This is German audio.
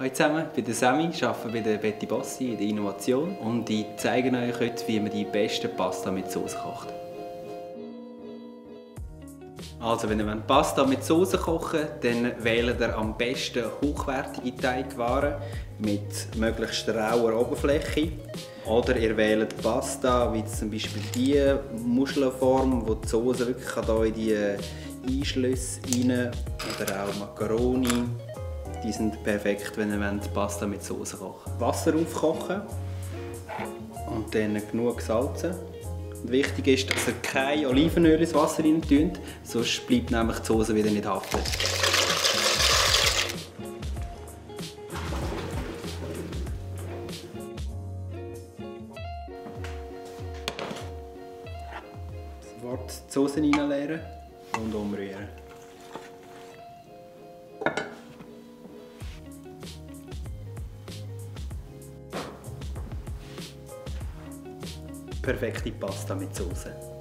Hallo zusammen, ich bin der Sammy, arbeite bei der Betty Bossi in der Innovation und ich zeige euch heute, wie man die beste Pasta mit Soße kocht. Also wenn ihr Pasta mit Soße kochen dann wählt ihr am besten hochwertige Teigwaren mit möglichst rauer Oberfläche. Oder ihr wählt Pasta, wie zum Beispiel die Muschelform, wo die Soße wirklich hier in die Einschlüsse rein Oder auch Macaroni. Die sind perfekt, wenn ihr Pasta mit Soße kochen Wasser aufkochen und dann genug salzen. Und wichtig ist, dass ihr kein Olivenöl ins Wasser rein tut, sonst bleibt nämlich die Soße wieder nicht haften. Die Soße reinleeren und umrühren. Perfekte Pasta mit Soße.